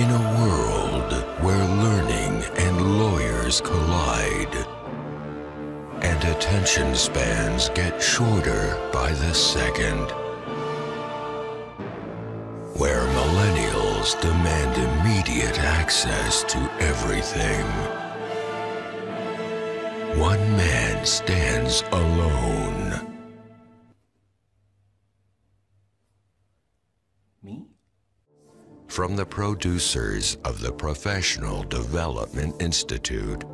In a world where learning and lawyers collide, and attention spans get shorter by the second, where millennials demand immediate access to everything, one man stands alone. Me? From the producers of the Professional Development Institute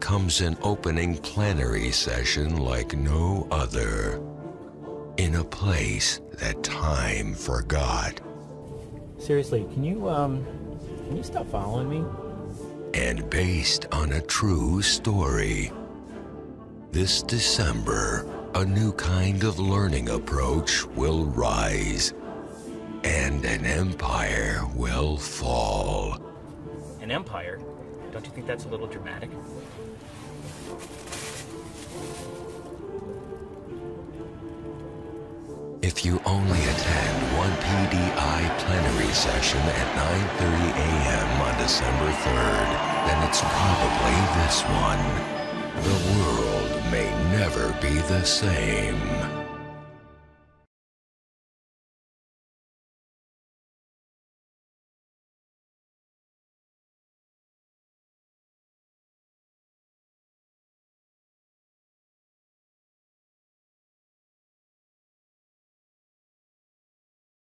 comes an opening plenary session like no other. In a place that time forgot Seriously, can you, um, can you stop following me? and based on a true story. This December, a new kind of learning approach will rise and an empire will fall. An empire? Don't you think that's a little dramatic? If you only attend one PDI plenary session at 9:30 a.m. on December 3rd, then it's probably this one. The world may never be the same.